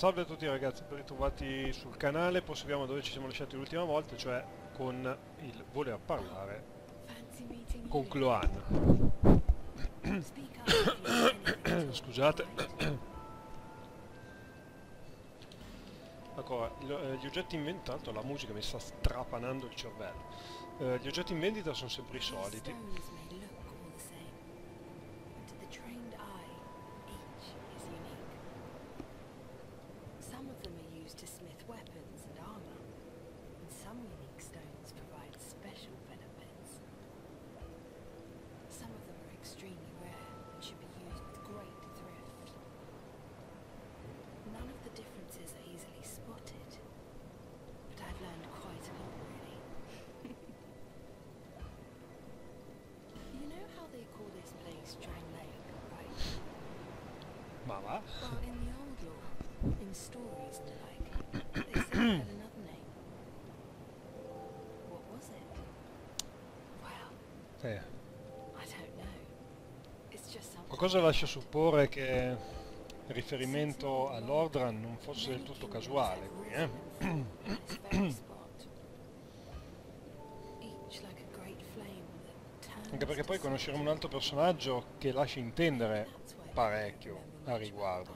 Salve a tutti ragazzi, ben ritrovati sul canale, proseguiamo dove ci siamo lasciati l'ultima volta, cioè con il voler parlare con Cloan. Scusate. Ancora, eh, gli oggetti in vendita, tanto la musica mi sta strapanando il cervello. Eh, gli oggetti in vendita sono sempre i soliti. Qualcosa lascia supporre che il riferimento all'Ordran non fosse del tutto casuale qui, eh? Anche perché poi conosceremo un altro personaggio che lascia intendere parecchio a riguardo.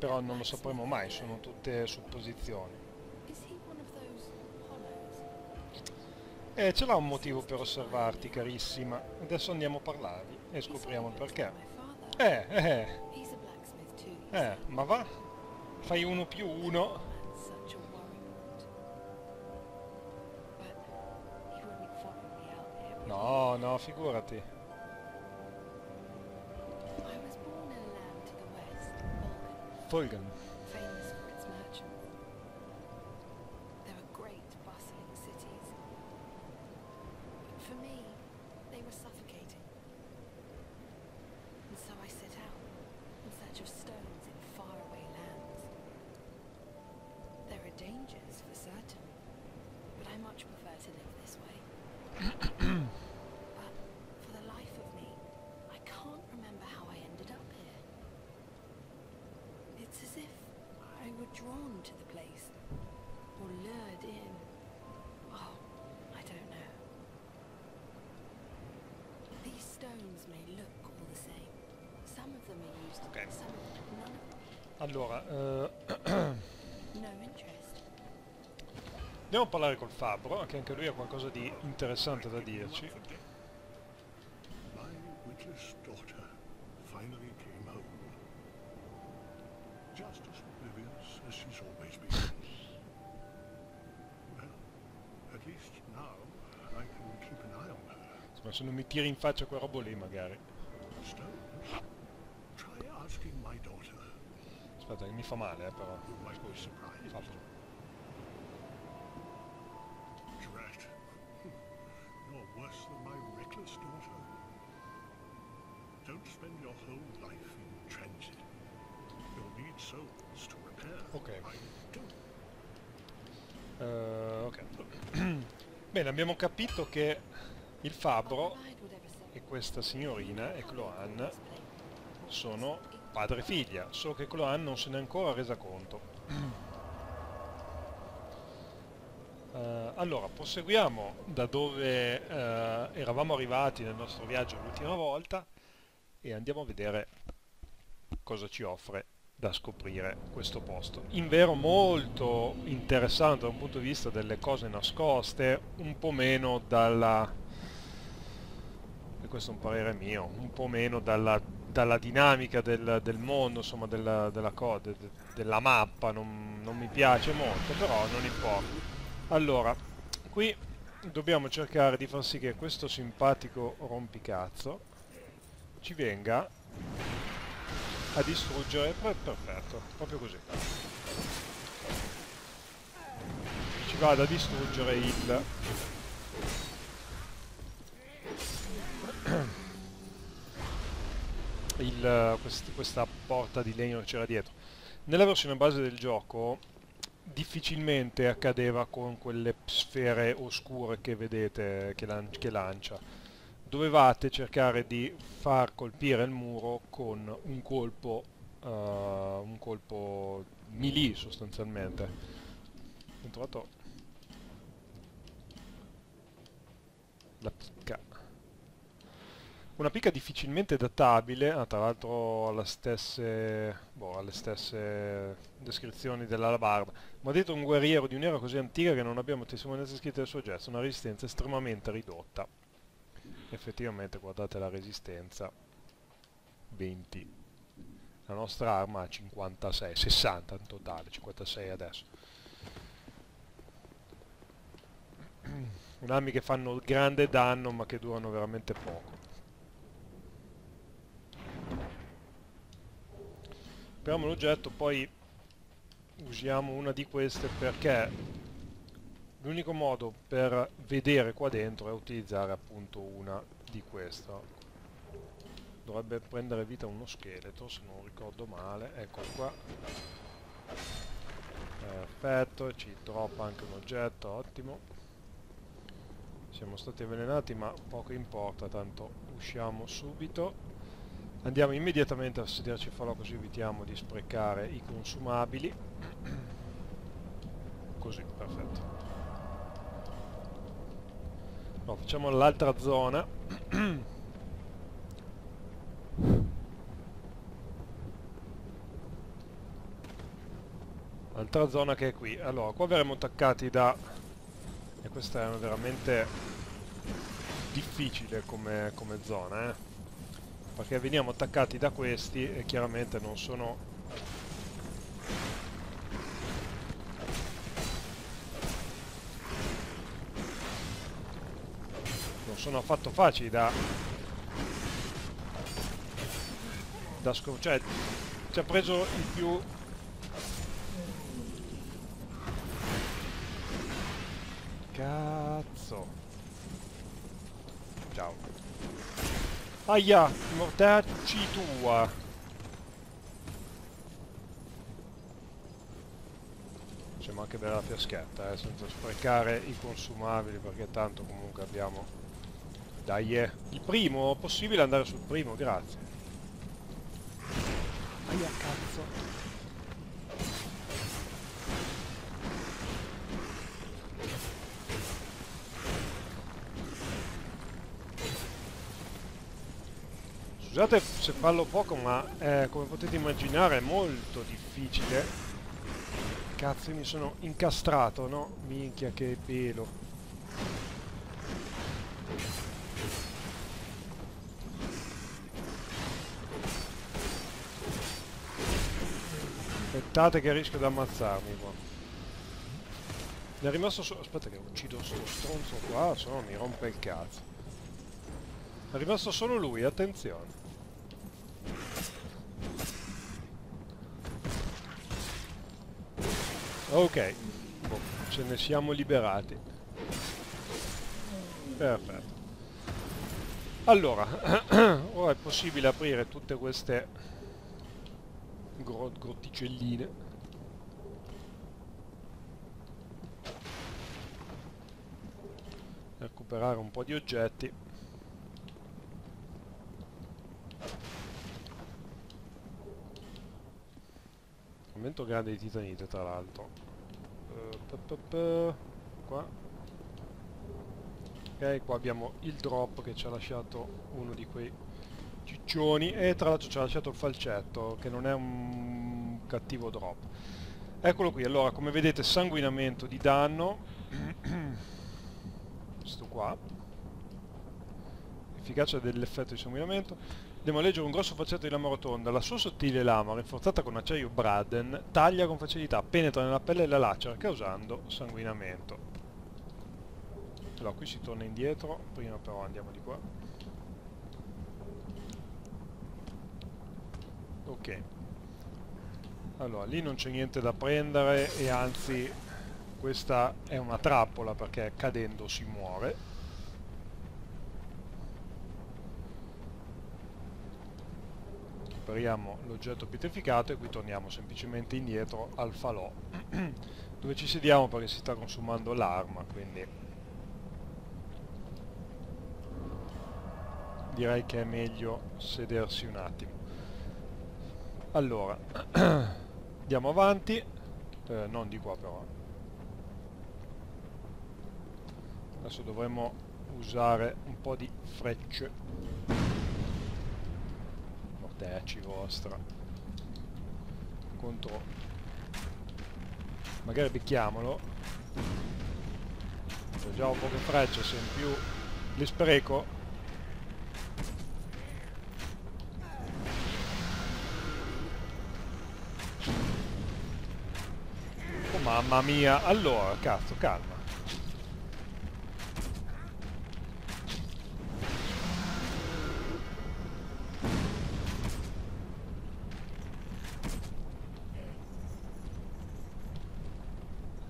Però non lo sapremo mai, sono tutte supposizioni. E ce l'ha un motivo per osservarti, carissima. Adesso andiamo a parlargli e scopriamo il perché. Eh, eh, you eh, ma va? Fai uno più uno. Man's such a worrywart. But he wouldn't follow me out here. would No, no, figurati. he? I was born in a land to the west, Vulcan, Fulgen. famous for its merchants. There were great, bustling cities. But for me, they were suffocating. And so I set out in search of stones in faraway lands. There are dangers for certain, but I much prefer to live this way. but for the life of me, I can't remember how I ended up here. It's as if I were drawn to the place, or lured in. Oh, I don't know. These stones may look all the same. Some of them are used, Okay. some of them none of Allora, eh, them. No interest. Andiamo a parlare col Fabbro, che anche lui ha qualcosa di interessante da dirci. Insomma, se non mi tiri in faccia quel robo lì, magari. Aspetta, mi fa male, eh, però. Scusa. Fabbro. Reckless daughter. Don't spend your whole life in transit. You'll need souls to repair. Ok. Eh, ok. Bene, abbiamo capito che il Fabbro e questa signorina e Cloan sono padre e figlia, solo che Cloan non se ne è ancora resa conto. Eh, allora, proseguiamo da dove eh, eravamo arrivati nel nostro viaggio l'ultima volta e andiamo a vedere cosa ci offre da scoprire questo posto. Invero molto interessante da un punto di vista delle cose nascoste, un po' meno dalla e questo è un parere mio, un po' meno dalla, dalla dinamica del, del mondo, insomma della, della, de- della mappa, non, non mi piace molto, però non importa. Allora, qui dobbiamo cercare di far sì che questo simpatico rompicazzo ci venga a distruggere, per- perfetto, proprio così. Ci vada a distruggere il il- quest- questa porta di legno che c'era dietro. Nella versione base del gioco difficilmente accadeva con quelle sfere oscure che vedete che, lan- che lancia. Dovevate cercare di far colpire il muro con un colpo eh, un colpo melee sostanzialmente. Ho trovato la picca. Una picca difficilmente databile, ah, tra l'altro alle stesse, boh, stesse descrizioni dell'alabarda. Ma detto un guerriero di un'era così antica che non abbiamo testimonianze scritte del suo gesto, una resistenza estremamente ridotta. Effettivamente, guardate la resistenza, 20. La nostra arma ha 56, 60 in totale, 56 adesso. Armi che fanno grande danno ma che durano veramente poco. Apriamo l'oggetto, poi usiamo una di queste perché l'unico modo per vedere qua dentro è utilizzare appunto una di queste. Dovrebbe prendere vita uno scheletro se non ricordo male, ecco qua. Perfetto, ci droppa anche un oggetto, ottimo. Siamo stati avvelenati ma poco importa, tanto usciamo subito. Andiamo immediatamente a sederci falò così evitiamo di sprecare i consumabili. Così, perfetto. No, facciamo l'altra zona. L'altra zona che è qui. Allora, qua verremo attaccati da... E questa è veramente difficile come, come zona, eh perché veniamo attaccati da questi e chiaramente non sono non sono affatto facili da da scorcare cioè ci ha preso il più cazzo ciao Aia, mortacci tua. Facciamo anche bella fiaschetta, eh, senza sprecare i consumabili, perché tanto comunque abbiamo... Dai, eh. Il primo, possibile andare sul primo, grazie. Aia, cazzo. Scusate se parlo poco, ma eh, come potete immaginare è molto difficile. Cazzo, mi sono incastrato, no? Minchia, che pelo. Aspettate che rischio di ammazzarmi qua. Mi è rimasto solo... Aspetta che uccido sto stronzo qua, se no mi rompe il cazzo. È rimasto solo lui, attenzione. Ok, boh, ce ne siamo liberati. Perfetto. Allora, ora è possibile aprire tutte queste grot grotticelline. Recuperare un po' di oggetti. Momento grande di titanite tra l'altro. Uh, qua. Ok, qua abbiamo il drop che ci ha lasciato uno di quei ciccioni e tra l'altro ci ha lasciato il falcetto che non è un cattivo drop. Eccolo qui, allora come vedete sanguinamento di danno. Questo qua. Efficacia dell'effetto di sanguinamento Andiamo a leggere un grosso faccetto di lama rotonda. La sua sottile lama, rinforzata con acciaio Braden, taglia con facilità, penetra nella pelle e la lacera, causando sanguinamento. Allora, qui si torna indietro, prima però andiamo di qua. Ok. Allora, lì non c'è niente da prendere e anzi questa è una trappola perché cadendo si muore. Recuperiamo l'oggetto pietrificato e qui torniamo semplicemente indietro al falò dove ci sediamo perché si sta consumando l'arma quindi direi che è meglio sedersi un attimo. Allora andiamo avanti. Eh, non di qua però. Adesso dovremmo usare un po' di frecce mortecci vostra contro magari becchiamolo C'ho già un po' che frecce se in più. Li spreco. Oh mamma mia, allora, cazzo, calma.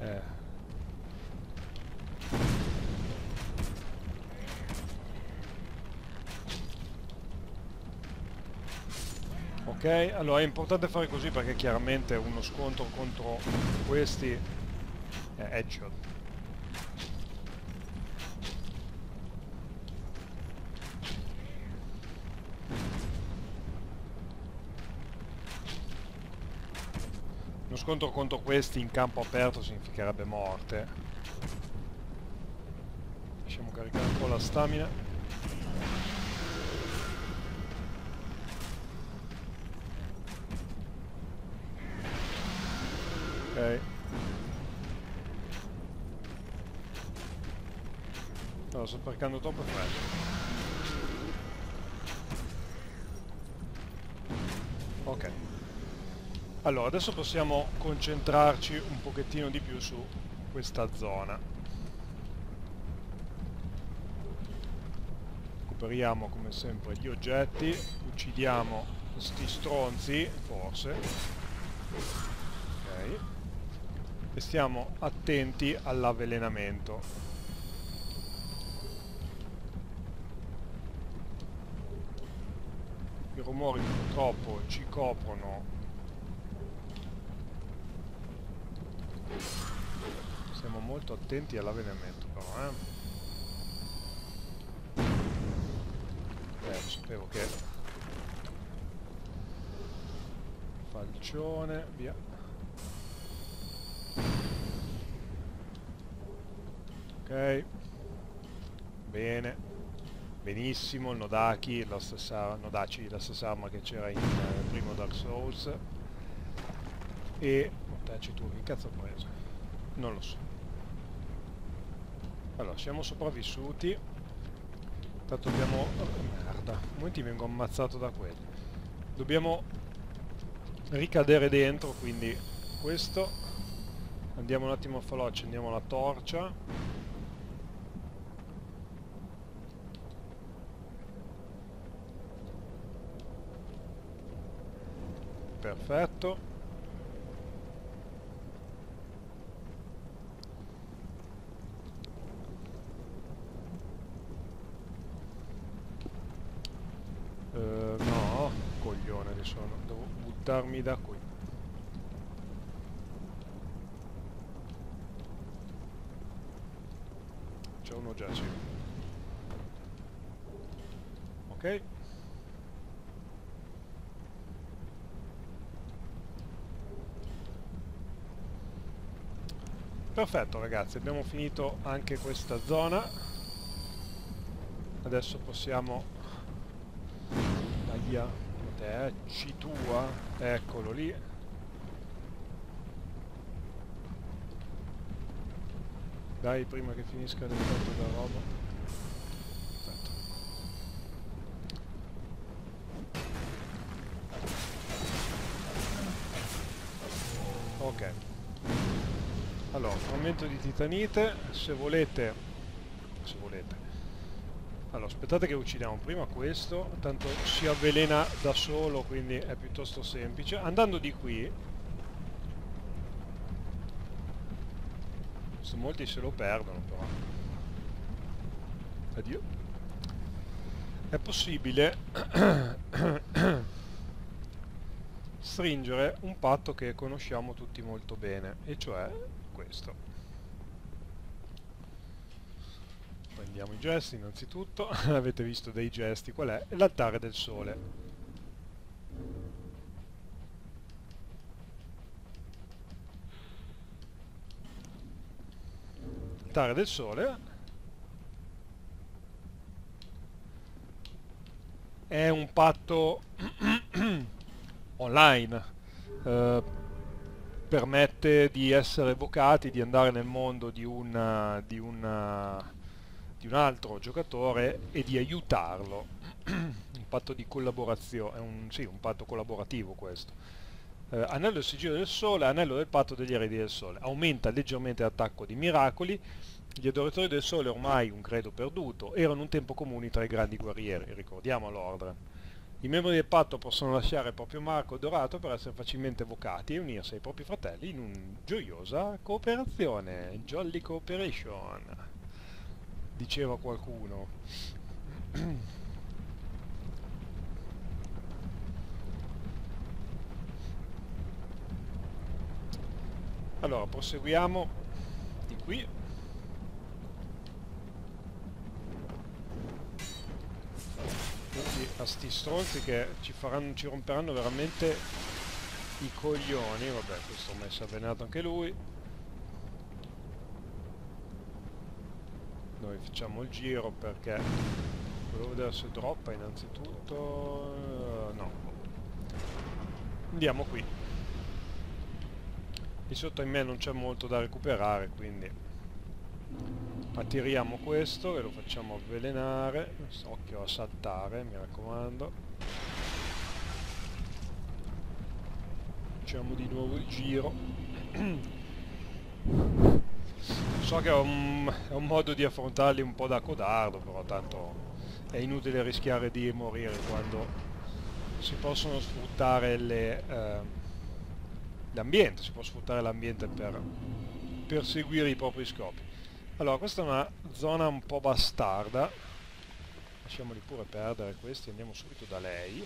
Eh. Allora è importante fare così perché chiaramente uno scontro contro questi è headshot. Uno scontro contro questi in campo aperto significherebbe morte. Lasciamo caricare un po' la stamina. Ok. No, sto sprecando troppo freddo. Ok. Allora, adesso possiamo concentrarci un pochettino di più su questa zona. Recuperiamo come sempre gli oggetti, uccidiamo sti stronzi, forse. Ok e stiamo attenti all'avvelenamento. I rumori purtroppo ci coprono. Stiamo molto attenti all'avvelenamento però, eh. Eh, sapevo che... Falcione, via. Ok. Bene. Benissimo, il Nodaki, la stessa, Nodaci, la stessa arma che c'era in uh, primo Dark Souls. E... Motaci tu, che cazzo ho preso? Non lo so. Allora, siamo sopravvissuti. Intanto dobbiamo... Oh, merda, a momenti vengo ammazzato da quelli. Dobbiamo ricadere dentro, quindi questo. Andiamo un attimo a falò, accendiamo la torcia. Perfetto. Uh, no coglione sono devo buttarmi da qui c'è uno già sì ok Perfetto ragazzi, abbiamo finito anche questa zona. Adesso possiamo... Aia, te, Citua, eccolo lì. Dai, prima che finisca l'effetto della roba. Allora, frammento di titanite, se volete... Se volete. Allora, aspettate che uccidiamo prima questo, tanto si avvelena da solo, quindi è piuttosto semplice. Andando di qui... Questo molti se lo perdono però. Addio. È possibile stringere un patto che conosciamo tutti molto bene, e cioè questo. Prendiamo i gesti innanzitutto. Avete visto dei gesti. Qual è? l'altare del sole. L'altare del sole è un patto online. Eh, permette di essere evocati, di andare nel mondo di, una, di, una, di un altro giocatore e di aiutarlo. un patto di collaborazione, un, sì, un patto collaborativo questo. Eh, anello del sigillo del sole, anello del patto degli eredi del sole. Aumenta leggermente l'attacco di miracoli. Gli adoratori del sole ormai un credo perduto, erano un tempo comuni tra i grandi guerrieri, ricordiamo l'ordine. I membri del patto possono lasciare il proprio marco dorato per essere facilmente evocati e unirsi ai propri fratelli in una gioiosa cooperazione, jolly cooperation, diceva qualcuno. Allora, proseguiamo di qui. Tutti a sti stronzi che ci, faranno, ci romperanno veramente i coglioni. Vabbè, questo ormai si è avvelenato anche lui. Noi facciamo il giro perché volevo vedere se droppa innanzitutto. No. Andiamo qui di sotto in me non c'è molto da recuperare quindi attiriamo questo e lo facciamo avvelenare. Occhio a saltare mi raccomando. Facciamo di nuovo il giro. So che è un, è un modo di affrontarli un po' da codardo però tanto è inutile rischiare di morire quando si possono sfruttare eh, l'ambiente, si può sfruttare l'ambiente per perseguire i propri scopi. Allora, questa è una zona un po' bastarda, lasciamoli pure perdere questi, andiamo subito da lei.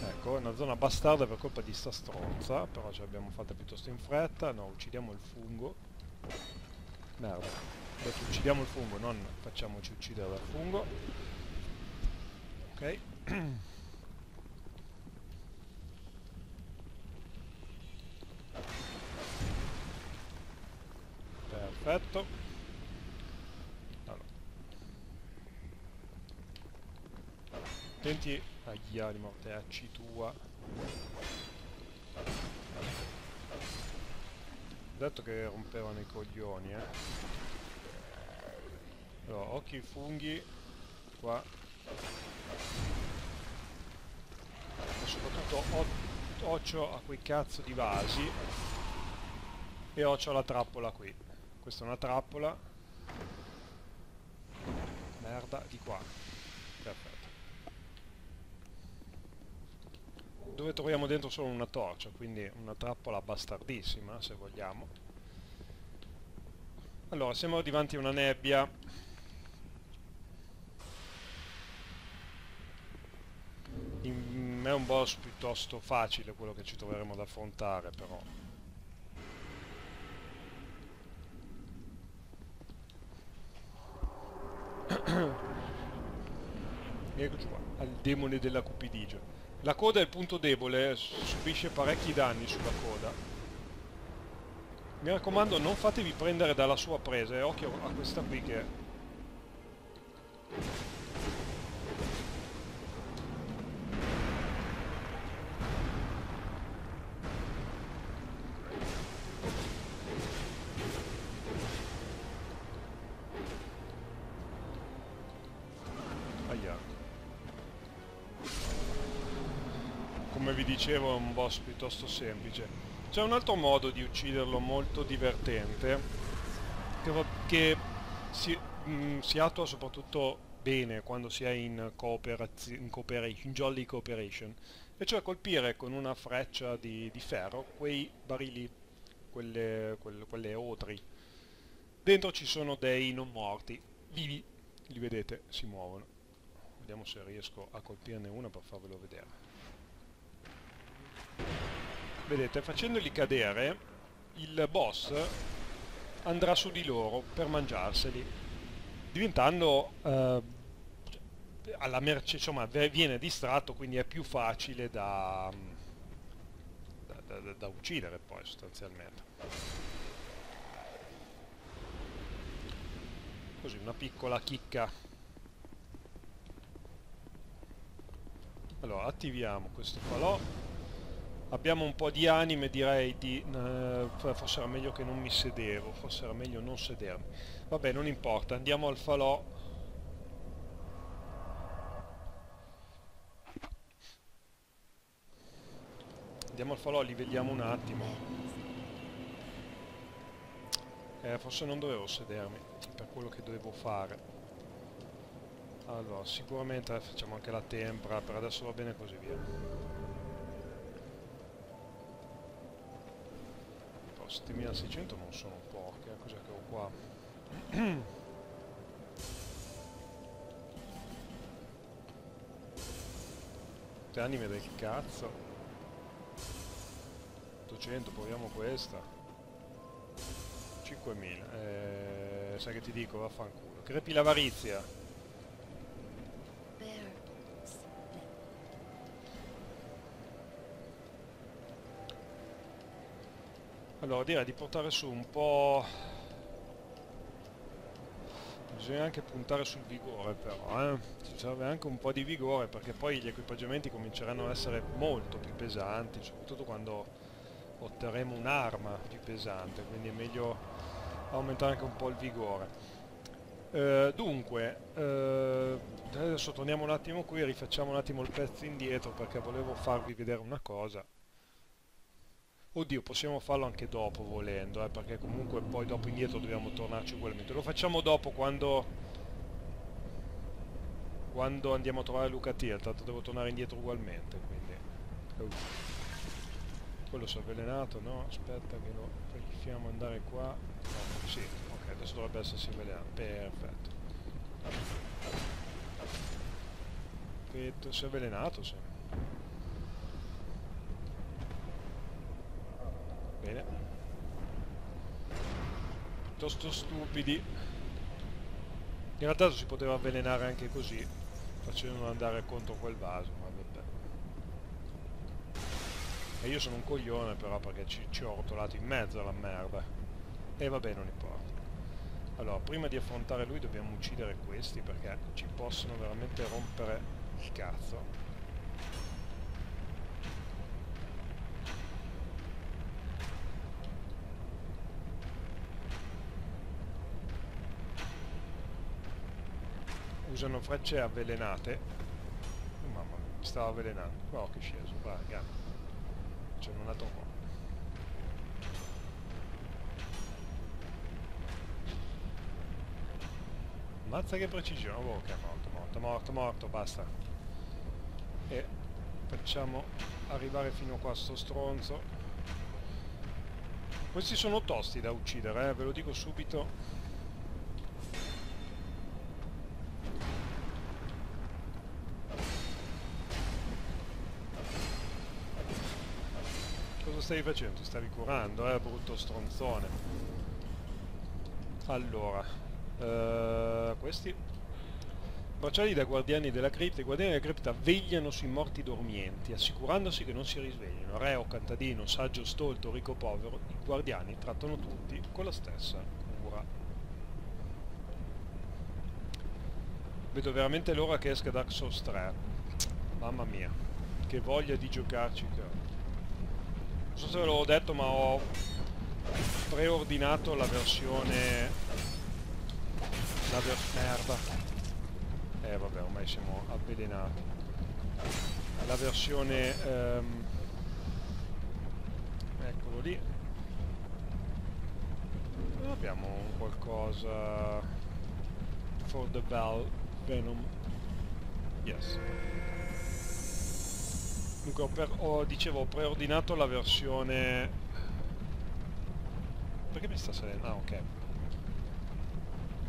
Ecco, è una zona bastarda per colpa di sta stronza, però ce l'abbiamo fatta piuttosto in fretta, no, uccidiamo il fungo. Merda, adesso uccidiamo il fungo, non facciamoci uccidere dal fungo. Ok. perfetto. Allora. attenti agli ali mortacci tua. Ho detto che rompevano i coglioni eh. Allora occhi funghi qua. E soprattutto occhio a quei cazzo di vasi e occhio alla trappola qui questa è una trappola. Merda di qua. Perfetto. Dove troviamo dentro solo una torcia quindi una trappola bastardissima se vogliamo. Allora siamo davanti a una nebbia. In, è un boss piuttosto facile quello che ci troveremo ad affrontare però Eccoci qua, al demone della cupidigia. La coda è il punto debole, subisce parecchi danni sulla coda. Mi raccomando, non fatevi prendere dalla sua presa, e occhio a questa qui che... dicevo è un boss piuttosto semplice. C'è un altro modo di ucciderlo molto divertente, che, che si, mh, mm, si, attua soprattutto bene quando si è in, in, in jolly cooperation, e cioè colpire con una freccia di, di ferro quei barili, quelle, quelle, quelle otri. Dentro ci sono dei non morti, vivi, li vedete, si muovono. Vediamo se riesco a colpirne una per farvelo vedere vedete facendoli cadere il boss andrà su di loro per mangiarseli diventando eh, alla merce insomma viene distratto quindi è più facile da, da, da, da- uccidere poi sostanzialmente. Così una piccola chicca. Allora attiviamo questo falò. Abbiamo un po' di anime, direi di... eh, forse era meglio che non mi sedevo, forse era meglio non sedermi. Vabbè, non importa, andiamo al falò. Andiamo al falò, li vediamo un attimo. Eh, forse non dovevo sedermi, per quello che dovevo fare. Allora, sicuramente facciamo anche la tempra, per adesso va bene così via. 7600 non sono poche, eh, cos'è che ho qua? Tutte anime del cazzo. 800, proviamo questa. 5000. Eh, sai che ti dico, vaffanculo. Crepi l'avarizia. Allora direi di portare su un po'... Bisogna anche puntare sul vigore però, eh? Ci serve anche un po' di vigore perché poi gli equipaggiamenti cominceranno ad essere molto più pesanti, soprattutto quando otterremo un'arma più pesante, quindi è meglio aumentare anche un po' il vigore. Eh, dunque, eh, adesso torniamo un attimo qui e rifacciamo un attimo il pezzo indietro perché volevo farvi vedere una cosa. Oddio, possiamo farlo anche dopo volendo, eh, perché comunque poi dopo indietro dobbiamo tornarci ugualmente. Lo facciamo dopo quando, quando andiamo a trovare Luca Tier, tanto devo tornare indietro ugualmente, quindi... Oh. Quello si è avvelenato, no? Aspetta che lo rifiamo andare qua. No, sì, ok, adesso dovrebbe essersi avvelenato. Perfetto. Perfetto, si è avvelenato, sì. Bene. Piuttosto stupidi. In realtà si poteva avvelenare anche così, facendolo andare contro quel vaso, ma vabbè. E io sono un coglione però perché ci, ci ho rotolato in mezzo alla merda. E vabbè, non importa. Allora, prima di affrontare lui dobbiamo uccidere questi perché ci possono veramente rompere il cazzo. Usano frecce avvelenate. Oh, mamma mia, mi stava avvelenando. Oh, che sceso, va, raga. C'è un altro po'. Mazza che precisione. Oh, ok, morto, morto, morto, morto, basta. E facciamo arrivare fino qua sto stronzo. Questi sono tosti da uccidere, eh, ve lo dico subito. Stavi facendo? Ti stavi curando, eh, brutto stronzone. Allora, eh, questi bracciali da guardiani della cripta. I guardiani della cripta vegliano sui morti dormienti, assicurandosi che non si risveglino. Re o contadino, saggio stolto, ricco povero, i guardiani trattano tutti con la stessa cura. Vedo veramente l'ora che esca Dark Souls 3. Mamma mia, che voglia di giocarci che. Non so se ve l'avevo detto, ma ho preordinato la versione... La ver... merda. Eh vabbè, ormai siamo avvelenati. La versione... ehm, Eccolo lì. Abbiamo un qualcosa... For the Val Venom. Yes. Dunque, ho per- ho- dicevo, preordinato la versione... Perché mi sta salendo? Ah, ok.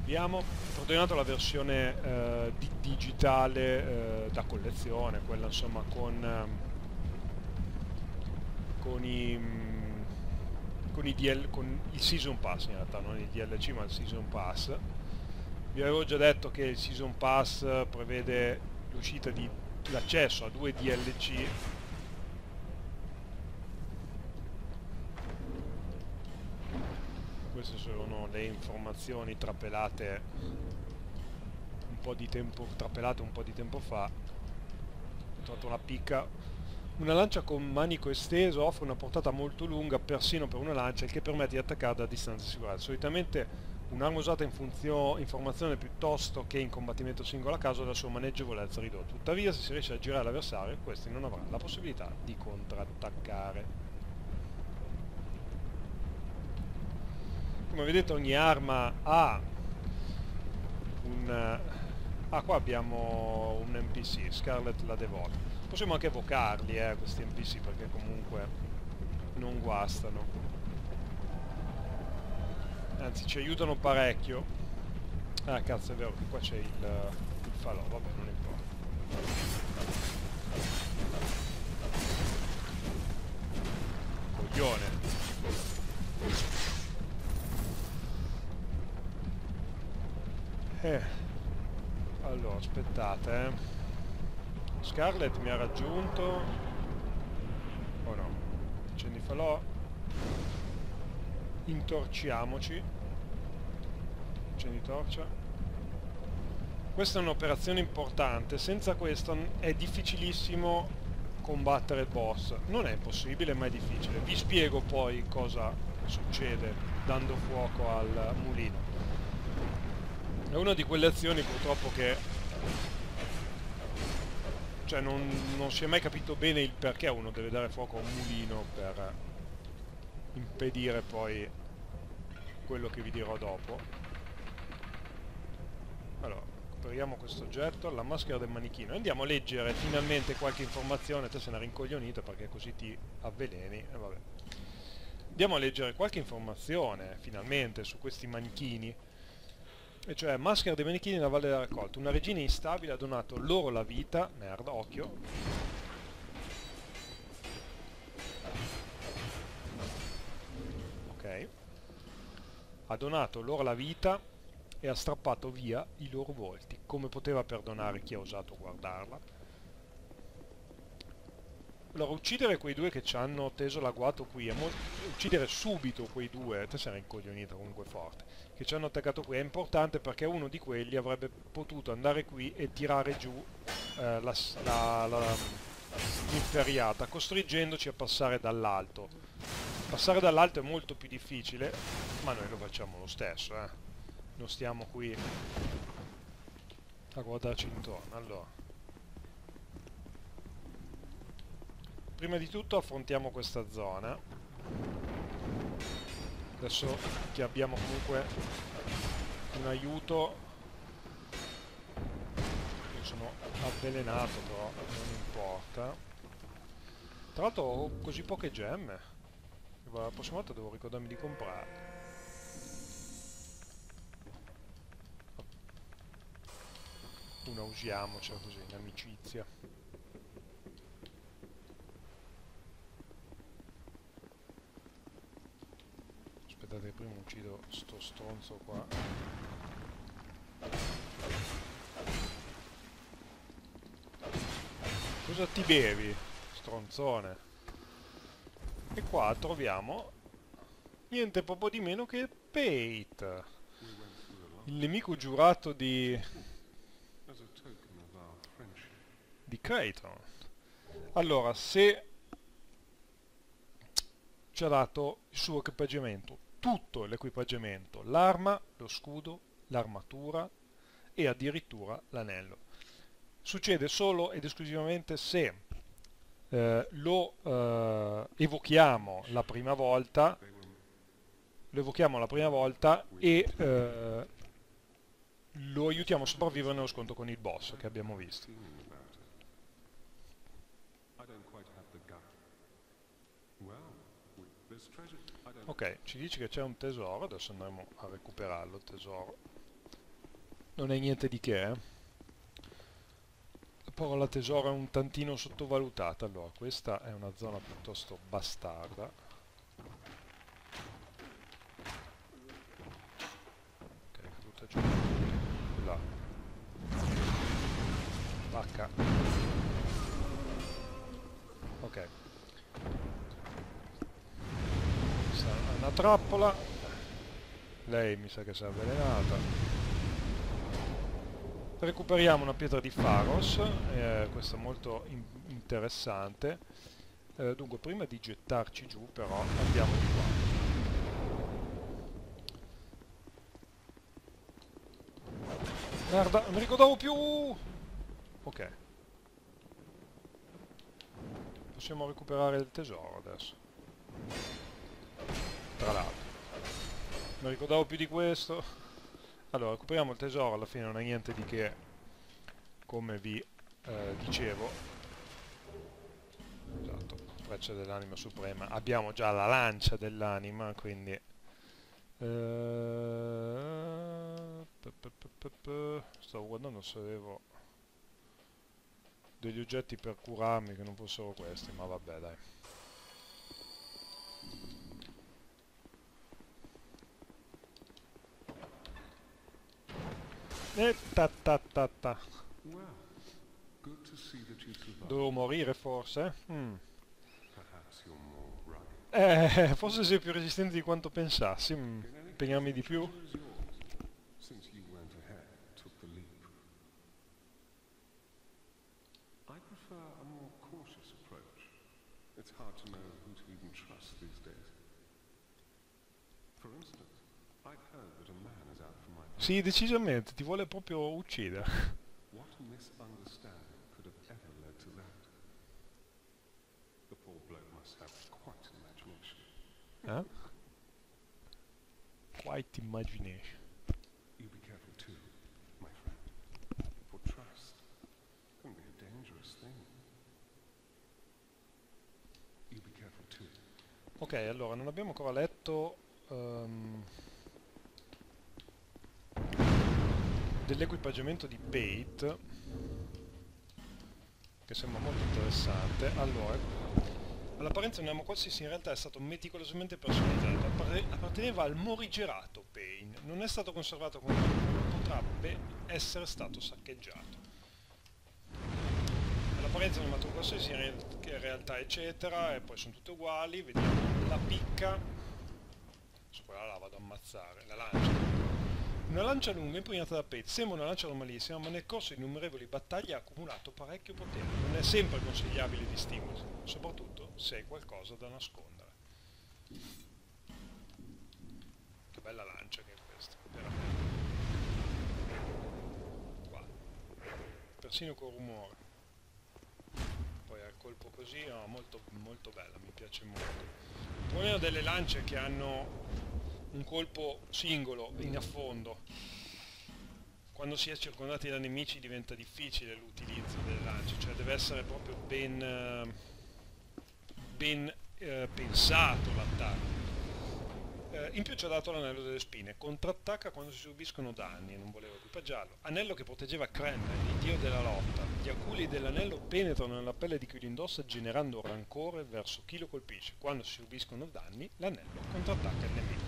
Abbiamo preordinato la versione eh, di- digitale eh, da collezione, quella insomma con... ehm, con i... mm, con i DL... con il Season Pass in realtà, non il DLC ma il Season Pass. Vi avevo già detto che il Season Pass prevede l'uscita di l'accesso a due DLC queste sono le informazioni trapelate un po' di tempo trapelate un po' di tempo fa. Ho trovato una picca. Una lancia con manico esteso offre una portata molto lunga persino per una lancia il che permette di attaccare da distanza sicura. Solitamente un'arma usata in, in formazione piuttosto che in combattimento singolo a causa della sua maneggevolezza ridotta. Tuttavia, se si riesce a girare l'avversario, questi non avrà la possibilità di contrattaccare. Come vedete ogni arma ha un... Ah, qua abbiamo un NPC, Scarlet la Devota. Possiamo anche evocarli, eh, questi NPC, perché comunque non guastano. Anzi, ci aiutano parecchio. Ah, cazzo, è vero che qua c'è il, il falò, vabbè, non importa. Coglione. Eh. Allora, aspettate, eh. Scarlett mi ha raggiunto. O no? Accendi falò. Intorciamoci. Accendi torcia. Questa è un'operazione importante, senza questa è difficilissimo combattere il boss. Non è impossibile, ma è difficile. Vi spiego poi cosa succede dando fuoco al mulino. È una di quelle azioni purtroppo che... Cioè non, non si è mai capito bene il perché uno deve dare fuoco a un mulino per impedire poi quello che vi dirò dopo. Allora, recuperiamo questo oggetto, la maschera del manichino. Andiamo a leggere finalmente qualche informazione, te se ne rincoglionito perché così ti avveleni, e vabbè. Andiamo a leggere qualche informazione, finalmente, su questi manichini. E cioè, maschera dei manichini nella Valle della Raccolta. Una regina instabile ha donato loro la vita, merda, occhio, ok, ha donato loro la vita e ha strappato via i loro volti. Come poteva perdonare chi ha osato guardarla? Allora, uccidere quei due che ci hanno teso l'agguato qui, uccidere subito quei due, te sei incoglionito comunque forte, che ci hanno attaccato qui, è importante perché uno di quelli avrebbe potuto andare qui e tirare giù eh, la, l'inferiata, costringendoci a passare dall'alto. Passare dall'alto è molto più difficile, ma noi lo facciamo lo stesso, eh. Non stiamo qui a guardarci intorno. Allora. Prima di tutto affrontiamo questa zona. Adesso che abbiamo comunque un aiuto io sono avvelenato però non importa tra l'altro ho così poche gemme la prossima volta devo ricordarmi di comprare una usiamocela così in amicizia. Aspettate prima uccido sto stronzo qua. Cosa ti bevi stronzone? E qua troviamo niente proprio di meno che Pate, il nemico giurato di... di Creighton. Allora, se ci ha dato il suo equipaggiamento, tutto l'equipaggiamento, l'arma, lo scudo, l'armatura e addirittura l'anello. Succede solo ed esclusivamente se eh, lo eh, evochiamo la prima volta lo evochiamo la prima volta e eh, lo aiutiamo a sopravvivere nello scontro con il boss che abbiamo visto ok ci dice che c'è un tesoro adesso andremo a recuperarlo tesoro non è niente di che eh parola tesoro è un tantino sottovalutata. Allora, questa è una zona piuttosto bastarda. Ok, caduta giù. Là. Vacca. Ok. Questa è una trappola. Lei mi sa che si è avvelenata. Recuperiamo una pietra di Faros, eh, questa è molto in- interessante. Eh, dunque, prima di gettarci giù, però, andiamo di qua. Merda, non ricordavo più! Ok. Possiamo recuperare il tesoro adesso. Tra l'altro. Non ricordavo più di questo. Allora, recuperiamo il tesoro, alla fine non è niente di che, come vi eh, dicevo. Esatto, freccia dell'anima suprema. Abbiamo già la lancia dell'anima, quindi... eh, Stavo guardando se avevo degli oggetti per curarmi che non fossero questi, ma vabbè dai. E ta ta ta ta. Survived. Dovevo morire forse? Mm. More right. Eh, forse sei più resistente di quanto pensassi. Mm. Impegnarmi di più? Sì, decisamente, ti vuole proprio uccidere. Eh? Quite imagination. You be careful too, my friend. For trust can be a dangerous thing. You be careful too. Ok, allora, non abbiamo ancora letto ehm, dell'equipaggiamento di Bait, che sembra molto interessante. Allora, all'apparenza un nome qualsiasi in realtà è stato meticolosamente personalizzato, Appare- apparteneva al morigerato Pain, non è stato conservato con potrebbe essere stato saccheggiato. All'apparenza un nome qualsiasi in realtà eccetera, e poi sono tutte uguali, vediamo la picca, su quella la vado a ammazzare, la lancia. Una lancia lunga impugnata da Pate sembra una lancia normalissima, ma nel corso di innumerevoli battaglie ha accumulato parecchio potere. Non è sempre consigliabile distinguersi, soprattutto se hai qualcosa da nascondere. Che bella lancia che è questa, veramente. Guarda, persino col rumore. Poi al colpo così, no, molto, molto bella, mi piace molto. Il problema delle lance che hanno un colpo singolo in affondo. Quando si è circondati da nemici diventa difficile l'utilizzo delle lance, cioè deve essere proprio ben, ben eh, pensato l'attacco. Eh, in più ci ha dato l'anello delle spine, contrattacca quando si subiscono danni non volevo equipaggiarlo. Anello che proteggeva Kren, il dio della lotta. Gli aculi dell'anello penetrano nella pelle di chi lo indossa generando rancore verso chi lo colpisce. Quando si subiscono danni, l'anello contrattacca il nemico.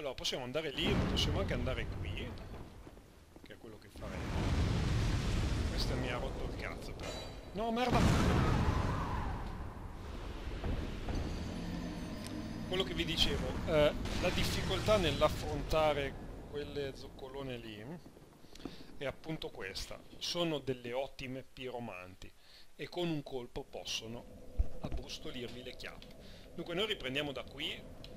Allora possiamo andare lì, possiamo anche andare qui, che è quello che faremo. Questo mi ha rotto il cazzo però. No, merda! Quello che vi dicevo, eh, la difficoltà nell'affrontare quelle zoccolone lì è appunto questa. Sono delle ottime piromanti e con un colpo possono abbrustolirvi le chiappe. Dunque noi riprendiamo da qui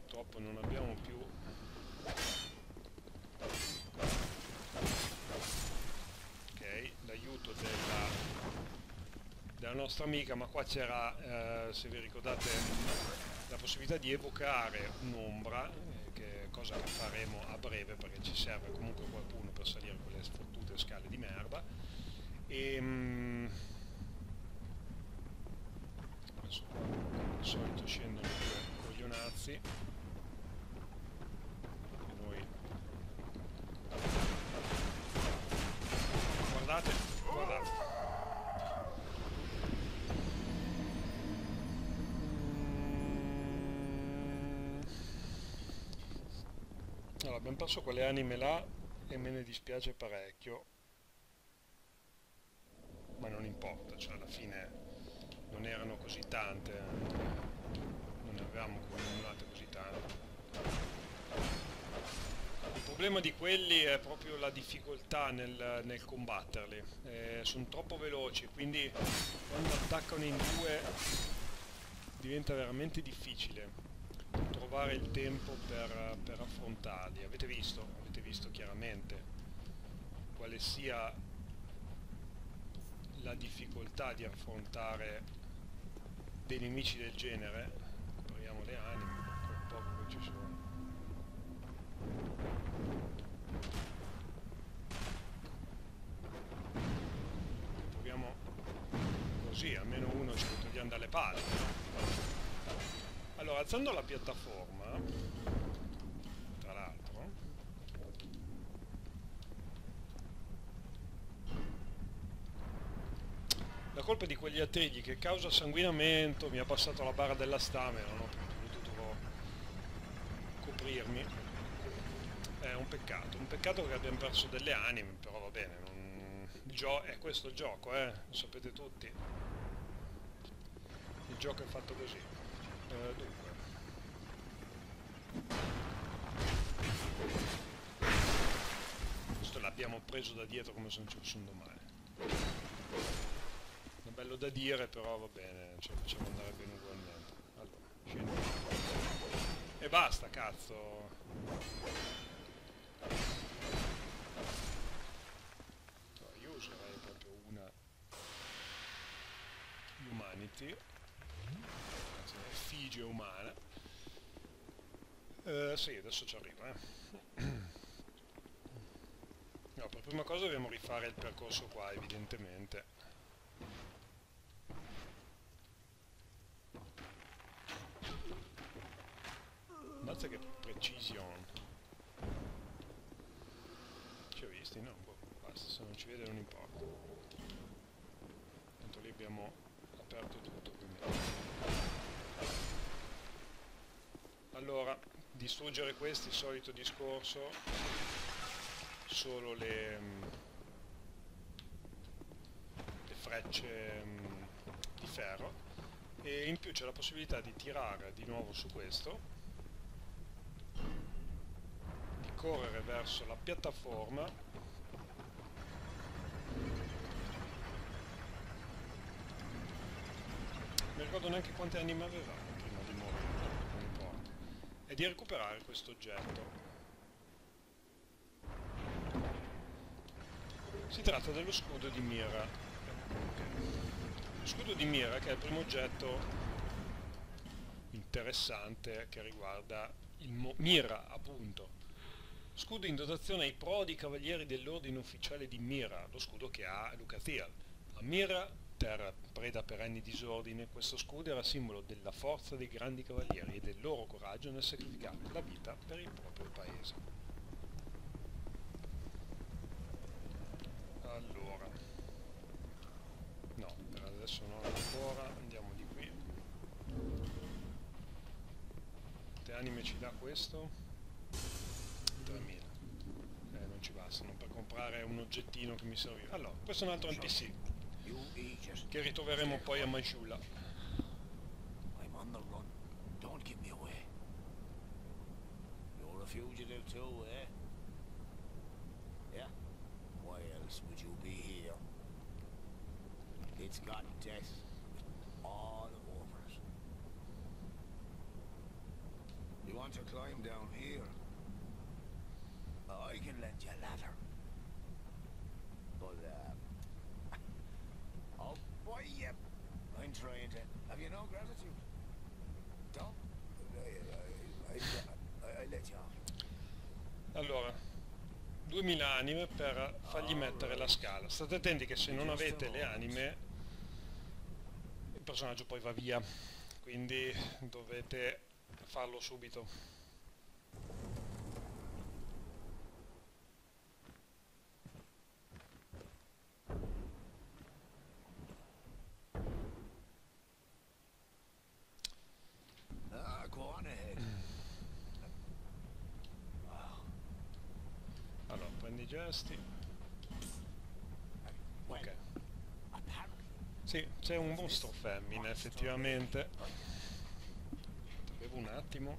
purtroppo non abbiamo più ok l'aiuto della, della nostra amica ma qua c'era eh, se vi ricordate la possibilità di evocare un'ombra eh, cosa che faremo a breve perché ci serve comunque qualcuno per salire quelle sfottute scale di merda. E mm, al solito scendono due coglionazzi e noi guardate guardate. Allora abbiamo perso quelle anime là e me ne dispiace parecchio. Ma non importa, cioè alla fine non erano così tante, eh. non avevamo accumulate così tante. Il problema di quelli è proprio la difficoltà nel, nel combatterli, eh, sono troppo veloci, quindi quando attaccano in due diventa veramente difficile trovare il tempo per, per affrontarli. Avete visto? Avete visto chiaramente quale sia la difficoltà di affrontare dei nemici del genere. Recuperiamo le anime, quel poco che ci sono. Proviamo così, almeno uno ci togliamo dalle palle. Allora, alzando la piattaforma, tra l'altro, la colpa di quegli attegli che causa sanguinamento, mi ha passato la barra della stamina, non ho potuto coprirmi. È un peccato, un peccato che abbiamo perso delle anime, però va bene, non... gio- è questo il gioco, eh? lo sapete tutti. Il gioco è fatto così. Eh, dunque. Questo l'abbiamo preso da dietro come se non ci fosse un domani. Bello da dire, però va bene, ce lo facciamo andare bene ugualmente. Allora, scendi. E basta, cazzo. Io userei proprio una Humanity effigie umana eh, sì, adesso ci arriva eh. no, per prima cosa dobbiamo rifare il percorso qua evidentemente Mazza che precision. Ci ho visti? No, boh, basta, se non ci vede non importa. Tanto lì abbiamo aperto tutto quindi. Allora distruggere questi solito discorso. Solo le, mm, le frecce mm, di ferro. E in più c'è la possibilità di tirare di nuovo su questo correre verso la piattaforma mi ricordo neanche quante anime avevamo prima di morire. E di recuperare questo oggetto. Si tratta dello scudo di Mira. Lo scudo di Mira che è il primo oggetto interessante che riguarda il Mira, appunto. Scudo in dotazione ai prodi cavalieri dell'ordine ufficiale di Mira, lo scudo che ha Lucathiel. A Mira terra preda per anni disordine, questo scudo era simbolo della forza dei grandi cavalieri e del loro coraggio nel sacrificare la vita per il proprio paese. Allora, no, per adesso non ancora, andiamo di qui. Quante anime ci dà questo? 3000. Eh, non ci bastano per comprare un oggettino che mi serviva. Allora, questo è un altro NPC che ritroveremo poi a Majula. I'm on the run. Don't give me away. You're a fugitive too, eh? Yeah? Why else would you be here? It's got death all over it. You want to climb down here? I can lend you a ladder. But, uh... oh, boy, yep. I'm trying to... Have you no gratitude? Don't? I, I, I, I, let you off. Allora, 2000 anime per fargli mettere la scala. State attenti che se non avete le anime, il personaggio poi va via, quindi dovete farlo subito. Ah, go on ahead. Allora, prendi i gesti. Well, Ok. Sì, c'è un mostro femmine, effettivamente. Bevo un attimo.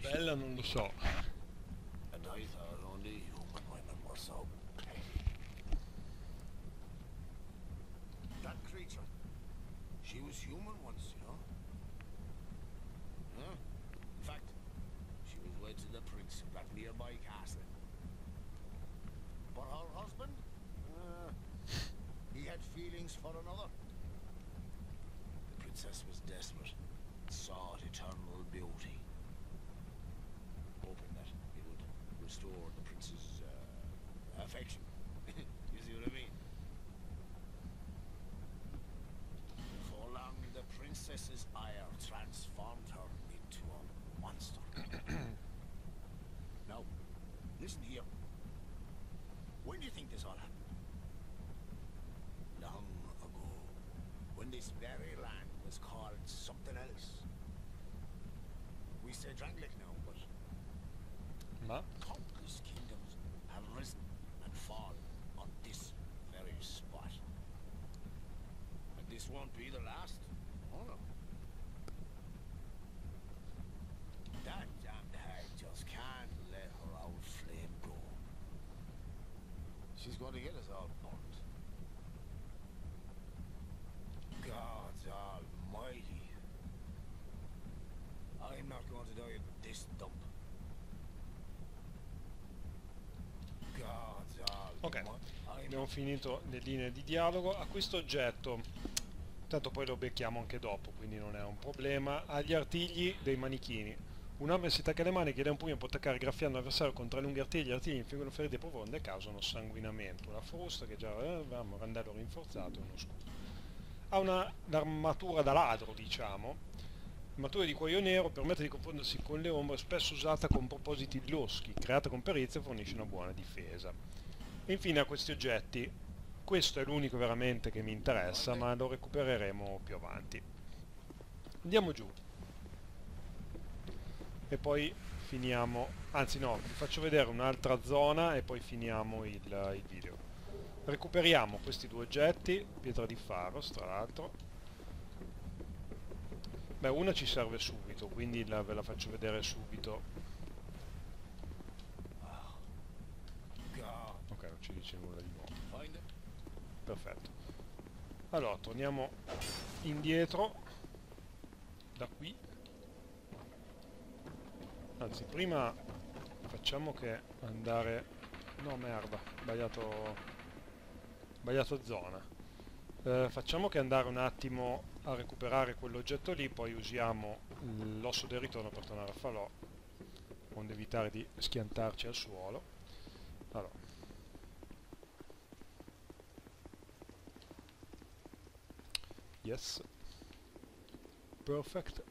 Bella non lo so. Feelings for another. The princess was desperate, sought eternal beauty hoping that it would restore the prince's uh, affection. you see what I mean? For long, the princess's ire transformed her into a monster. now, listen here. When do you think this all happened? Long ago, when this very land was called something else. We say Drangleic now, but Ma countless kingdoms have risen and fallen on this very spot. And this won't be the last. This dump. Ok, abbiamo finito le linee di dialogo. A questo oggetto, tanto poi lo becchiamo anche dopo, quindi non è un problema, ha gli artigli dei manichini. Un'arma si attacca alle mani, che da un pugno può attaccare graffiando l'avversario contro i lunghi artigli, gli artigli infliggono ferite profonde e causano sanguinamento. Una frusta che già avevamo, randello rinforzato e uno scudo. Ha una l'armatura da ladro, diciamo. L'armatura di cuoio nero permette di confondersi con le ombre, spesso usata con propositi loschi, creata con perizia e fornisce una buona difesa. E infine a questi oggetti, questo è l'unico veramente che mi interessa, ma lo recupereremo più avanti. Andiamo giù. E poi finiamo, anzi no, vi faccio vedere un'altra zona e poi finiamo il, il video. Recuperiamo questi due oggetti, pietra di Faros tra l'altro. Beh, una ci serve subito, quindi la- ve la faccio vedere subito. Ok, non ci dice nulla di nuovo. Perfetto. Allora, torniamo indietro da qui. Anzi, prima facciamo che andare... No, merda, sbagliato... sbagliato zona. Eh, facciamo che andare un attimo a recuperare quell'oggetto lì, poi usiamo l'osso del ritorno per tornare a falò, onde evitare di schiantarci al suolo. Allora, Yes. Perfect.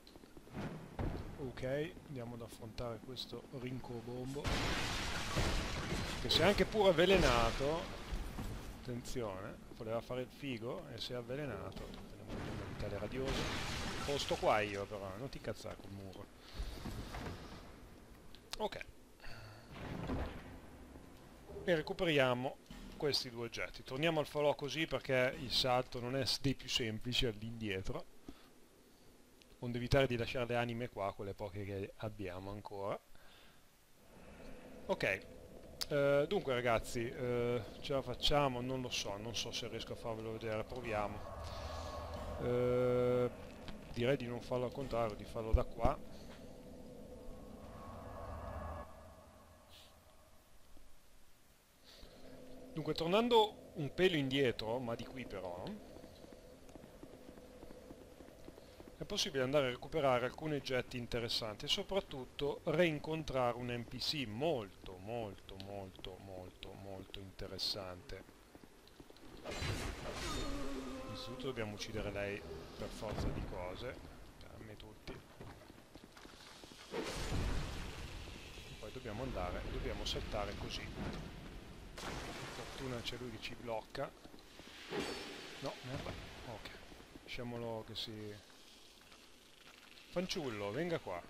Ok, andiamo ad affrontare questo rincobombo. Che si è anche pure avvelenato. Attenzione, voleva fare il figo e si è avvelenato. Vitale radiosa. Posto qua io però, non ti cazzare col muro. Ok. E recuperiamo questi due oggetti. Torniamo al falò così perché il salto non è dei più semplici all'indietro, onde evitare di lasciare le anime qua, quelle poche che abbiamo ancora. Ok, eh, dunque ragazzi, eh, ce la facciamo? Non lo so, non so se riesco a farvelo vedere, proviamo. Eh, direi di non farlo al contrario, di farlo da qua. Dunque, tornando un pelo indietro, ma di qui però, è possibile andare a recuperare alcuni oggetti interessanti e soprattutto reincontrare un NPC molto, molto, molto, molto, molto interessante. Innanzitutto dobbiamo uccidere lei per forza di cose, dammi tutti. Poi dobbiamo andare, dobbiamo saltare così fortuna c'è lui che ci blocca no, merda ok lasciamolo che si fanciullo, venga qua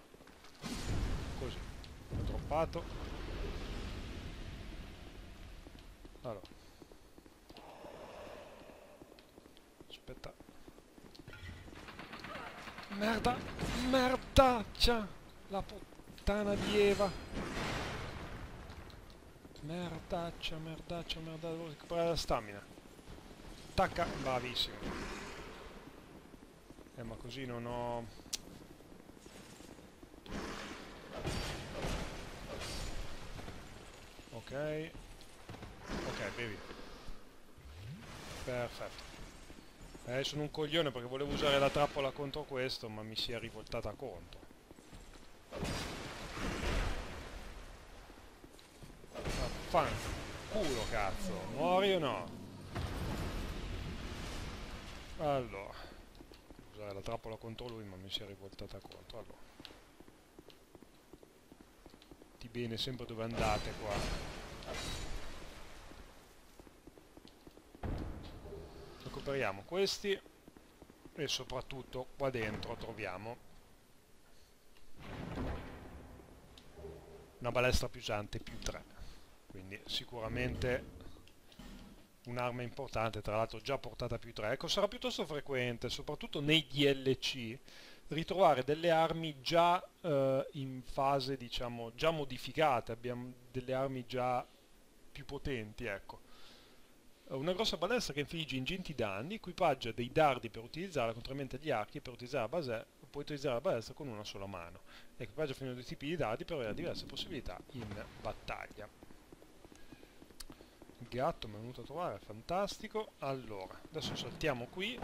così scappato. Allora. Aspetta. Merda! Merdaccia! La puttana di Eva! Merdaccia, merdaccia, merdaccia. Devo recuperare la stamina. Tacca! Bravissimo. Eh, ma così non ho... Ok. Ok, bevi. Perfetto. Eh, sono un coglione perché volevo usare la trappola contro questo, ma mi si è rivoltata contro. Fanculo, cazzo. Muori o no? Allora. Usare la trappola contro lui, ma mi si è rivoltata contro. Allora. Ti bene sempre dove andate qua. Recuperiamo questi e soprattutto qua dentro troviamo una balestra piusante più 3 quindi sicuramente un'arma importante tra l'altro già portata più 3 ecco sarà piuttosto frequente soprattutto nei DLC ritrovare delle armi già eh, in fase diciamo già modificate. Abbiamo delle armi già più potenti ecco una grossa balestra che infligge ingenti danni, equipaggia dei dardi per utilizzarla contrariamente agli archi per utilizzare la base puoi utilizzare la balestra con una sola mano. Equipaggia fino a due tipi di dardi per avere diverse possibilità in battaglia. Il gatto mi è venuto a trovare, fantastico. Allora, adesso saltiamo qui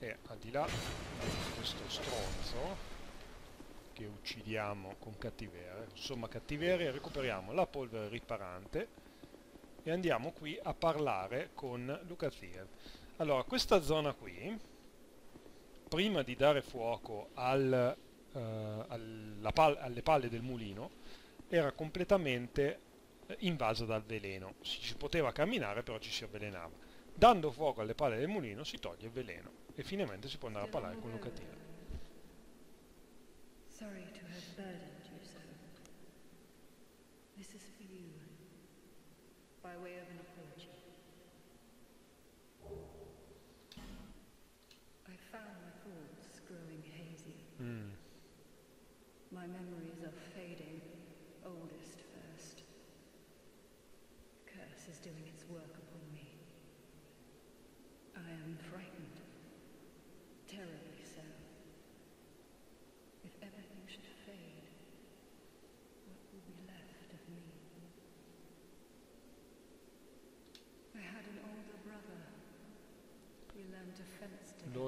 e al di là di questo stronzo che uccidiamo con cattiveria, insomma cattiveria, recuperiamo la polvere riparante e andiamo qui a parlare con Luca. Allora, questa zona qui, prima di dare fuoco al, uh, pal alle palle del mulino, era completamente eh, invasa dal veleno. Si, si poteva camminare, però ci si avvelenava. Dando fuoco alle palle del mulino si toglie il veleno e finalmente si può andare a parlare con Luca. Sorry to have by way of an apology. I found my thoughts growing hazy. Mm. My memories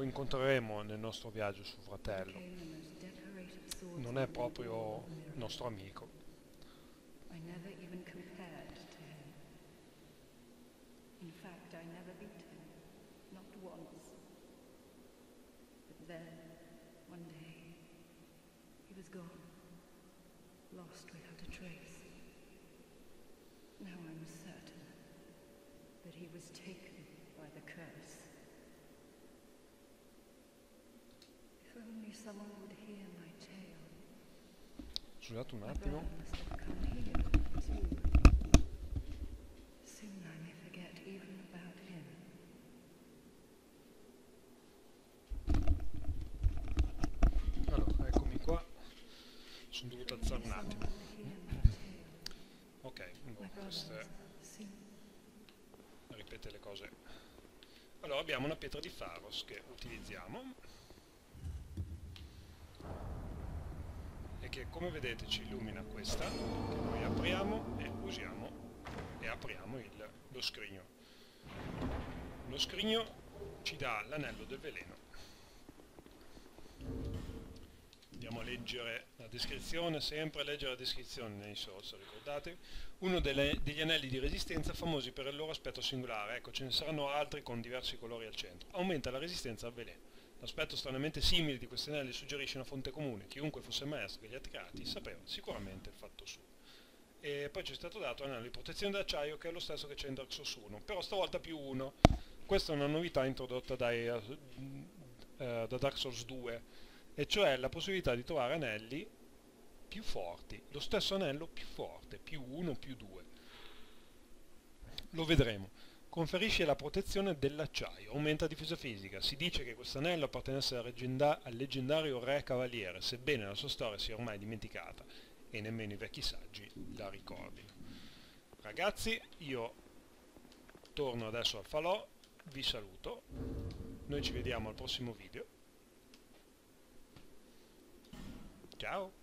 Incontreremo nel nostro viaggio, suo fratello. Non è proprio nostro amico. Scusate un attimo. Allora, eccomi qua. Sono dovuto alzare un attimo. Ok, queste ripete le cose. Allora abbiamo una pietra di Faros che utilizziamo che come vedete ci illumina questa che noi apriamo e usiamo e apriamo il, lo scrigno. Lo scrigno ci dà l'anello del veleno. Andiamo a leggere la descrizione sempre leggere la descrizione nei source ricordate? Uno delle, degli anelli di resistenza famosi per il loro aspetto singolare. Ecco ce ne saranno altri con diversi colori al centro. Aumenta la resistenza al veleno L'aspetto stranamente simile di questi anelli suggerisce una fonte comune. Chiunque fosse maestro che li ha creati sapeva sicuramente il fatto suo. E poi ci è stato dato l'anello di protezione d'acciaio che è lo stesso che c'è in Dark Souls 1, però stavolta più 1. Questa è una novità introdotta dai, uh, da Dark Souls 2, e cioè la possibilità di trovare anelli più forti, lo stesso anello più forte, più 1, più 2. Lo vedremo. Conferisce la protezione dell'acciaio, aumenta difesa fisica. Si dice che questo anello appartenesse al leggendario re cavaliere, sebbene la sua storia sia ormai dimenticata e nemmeno i vecchi saggi la ricordino. Ragazzi, io torno adesso al falò, vi saluto, noi ci vediamo al prossimo video. Ciao!